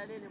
преодолели...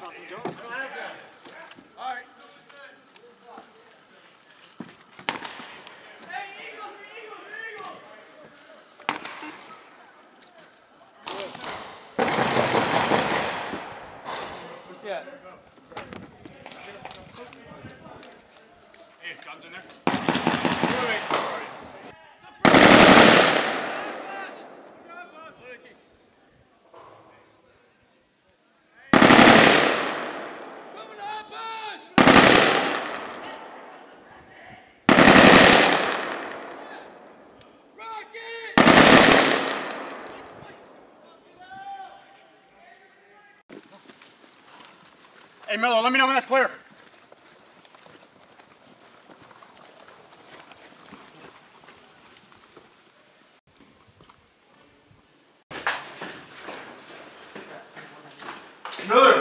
Hey, his Hey, Miller, let me know when that's clear. Miller!